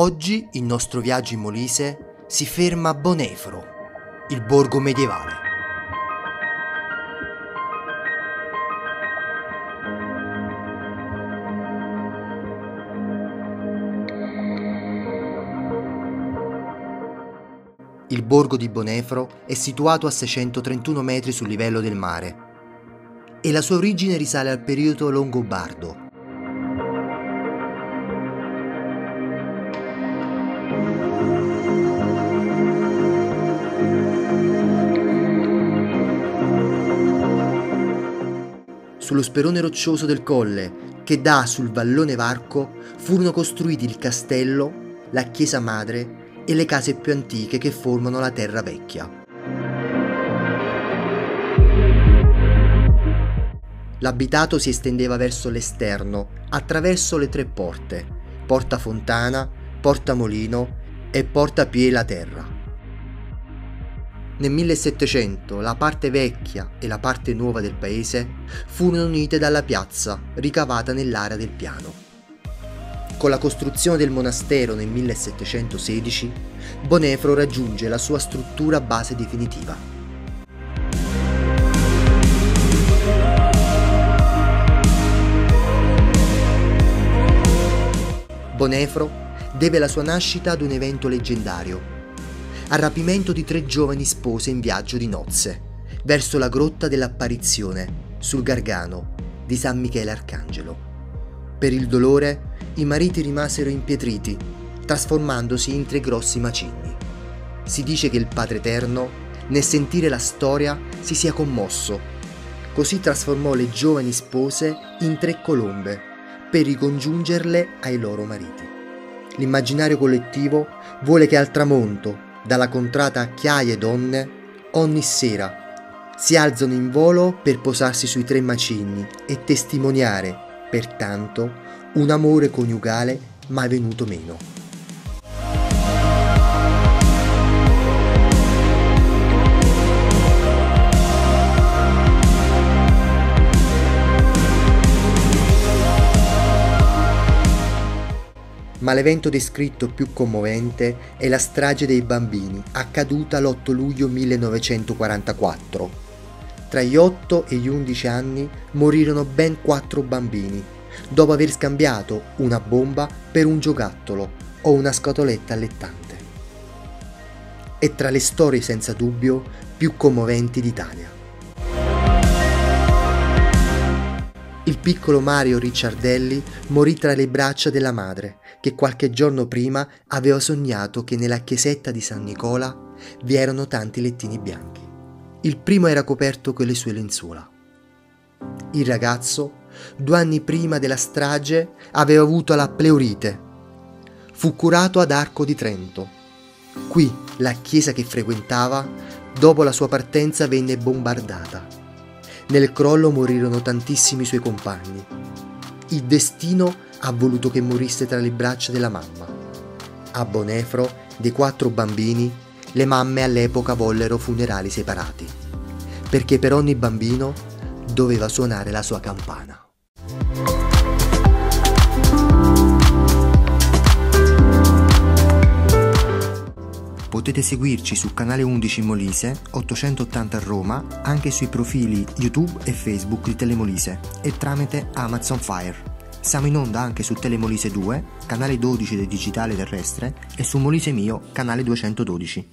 Oggi il nostro viaggio in Molise si ferma a Bonefro, il borgo medievale. Il borgo di Bonefro è situato a 631 metri sul livello del mare e la sua origine risale al periodo longobardo. Sullo sperone roccioso del colle che dà sul vallone Varco furono costruiti il castello, la chiesa madre e le case più antiche che formano la terra vecchia. L'abitato si estendeva verso l'esterno attraverso le tre porte, Porta Fontana, Porta Molino e Porta Pie la Terra. Nel 1700 la parte vecchia e la parte nuova del paese furono unite dalla piazza ricavata nell'area del piano. Con la costruzione del monastero nel 1716, Bonefro raggiunge la sua struttura base definitiva. Bonefro deve la sua nascita ad un evento leggendario, al rapimento di tre giovani spose in viaggio di nozze, verso la grotta dell'apparizione, sul Gargano, di San Michele Arcangelo. Per il dolore i mariti rimasero impietriti, trasformandosi in tre grossi macigni. Si dice che il Padre Eterno, nel sentire la storia, si sia commosso. Così trasformò le giovani spose in tre colombe per ricongiungerle ai loro mariti. L'immaginario collettivo vuole che al tramonto, dalla contrata chiaie donne, ogni sera si alzano in volo per posarsi sui tre macigni e testimoniare, pertanto, un amore coniugale mai venuto meno. Ma l'evento descritto più commovente è la strage dei bambini, accaduta l'8 luglio 1944. Tra gli 8 e gli 11 anni morirono ben 4 bambini, dopo aver scambiato una bomba per un giocattolo o una scatoletta allettante. È tra le storie senza dubbio più commoventi d'Italia. Il piccolo Mario Ricciardelli morì tra le braccia della madre, che qualche giorno prima aveva sognato che nella chiesetta di San Nicola vi erano tanti lettini bianchi. Il primo era coperto con le sue lenzuola. Il ragazzo due anni prima della strage, aveva avuto la pleurite. Fu curato ad Arco di Trento. Qui, la chiesa che frequentava, dopo la sua partenza venne bombardata. Nel crollo morirono tantissimi suoi compagni. Il destino ha voluto che morisse tra le braccia della mamma. A Bonefro, dei quattro bambini, le mamme all'epoca vollero funerali separati, perché per ogni bambino doveva suonare la sua campana. Potete seguirci su canale 11 Molise 880 a Roma anche sui profili YouTube e Facebook di Telemolise e tramite Amazon Fire. Siamo in onda anche su Telemolise 2, canale 12 del digitale terrestre, e su Molise Mio, canale 212.